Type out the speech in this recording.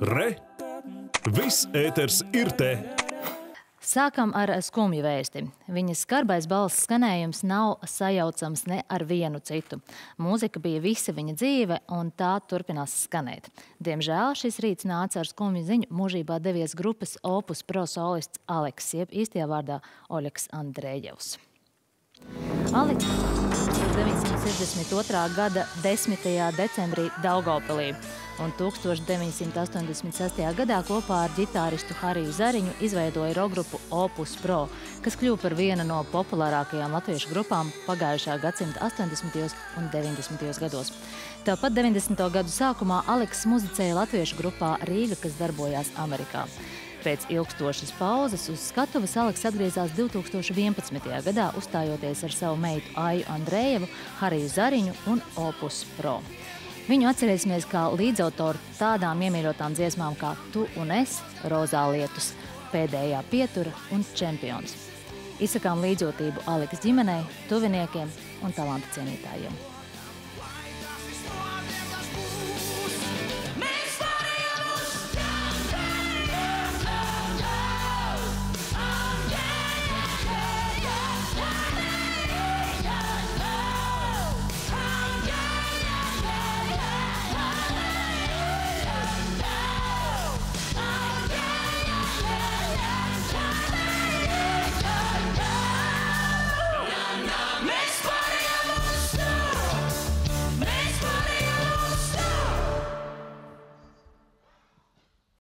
Re! Viss ēters ir te! Sākam ar skumju vēsti. Viņas skarbais balss skanējums nav sajaucams ne ar vienu citu. Mūzika bija visa viņa dzīve, un tā turpinās skanēt. Diemžēl šis rīts nāca ar skumju ziņu mūžībā devies grupas opus pro solists Aleks, jeb īstajā vārdā Oļeks Andrējevs. Aleks 1962. gada 10. decembrī Daugavpilī un 1986. gadā kopā ar ģitāristu Hariju Zariņu izveidoja rokgrupu Opus Pro, kas kļuva par vienu no populārākajām latviešu grupām pagājušā gadsimta 80. un 90. gados. Tāpat 90. gadu sākumā Aleks muzicēja latviešu grupā Rīga, kas darbojās Amerikā. Pēc ilgstošas pauzes uz skatuves Aleks atgriezās 2011. gadā, uzstājoties ar savu meitu Aju Andrējevu, Hariju Zariņu un Opus Pro. Viņu atcerēsimies kā līdzautoru tādām iemīļotām dziesmām kā Tu un es, Rozā lietus, Pēdējā pietura un Čempions. Izsakām līdzjūtību Aleks ģimenei, tuviniekiem un talantu cienītājiem.